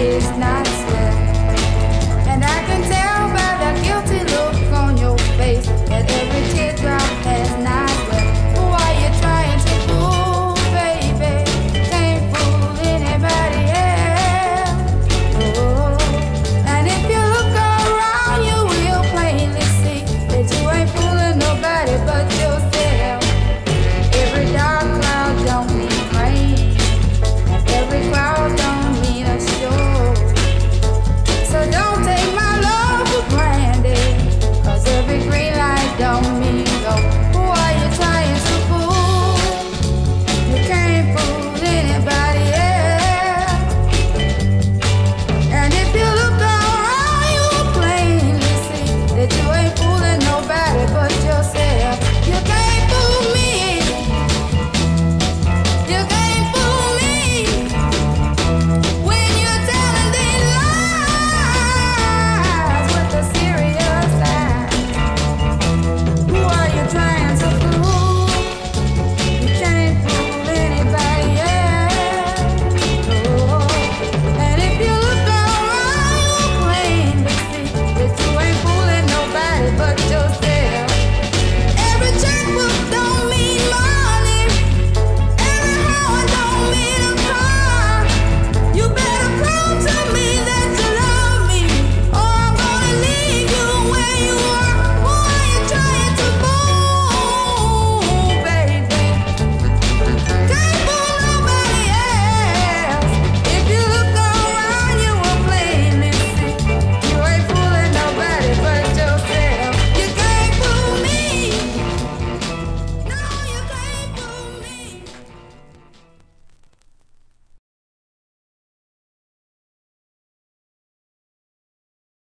is not